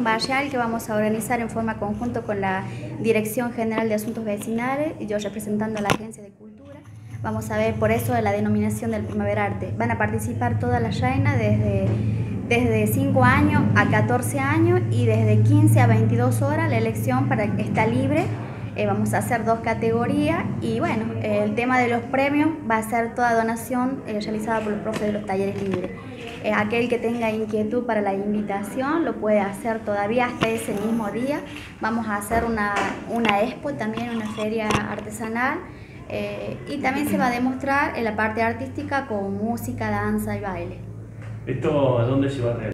barrial que vamos a organizar en forma conjunta con la Dirección General de Asuntos Vecinales yo representando a la Agencia de Cultura. Vamos a ver por eso la denominación del Primavera Arte. Van a participar todas las reinas desde, desde 5 años a 14 años y desde 15 a 22 horas la elección para está libre. Eh, vamos a hacer dos categorías y bueno, el tema de los premios va a ser toda donación eh, realizada por los profes de los talleres libres. Eh, aquel que tenga inquietud para la invitación lo puede hacer todavía hasta ese mismo día. Vamos a hacer una, una expo también, una feria artesanal. y también se va a demostrar en la parte artística con música, danza y baile. ¿Esto a dónde se va a realizar?